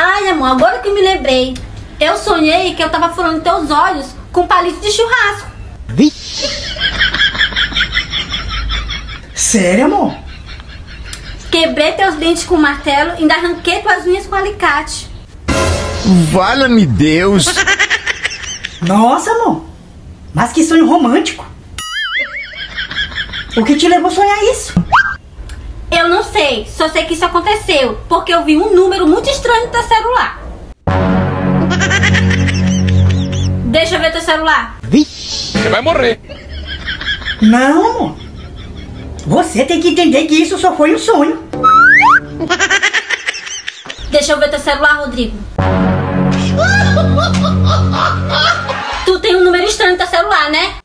Ai, amor, agora que eu me lembrei. Eu sonhei que eu tava furando teus olhos com palito de churrasco. Sério, amor? Quebrei teus dentes com martelo e ainda arranquei tuas unhas com alicate. Valha-me Deus! Nossa, amor. Mas que sonho romântico. O que te levou a sonhar isso? Sei, só sei que isso aconteceu porque eu vi um número muito estranho no teu celular. Deixa eu ver teu celular. Você vai morrer. Não. Você tem que entender que isso só foi um sonho. Deixa eu ver teu celular, Rodrigo. Tu tem um número estranho no teu celular, né?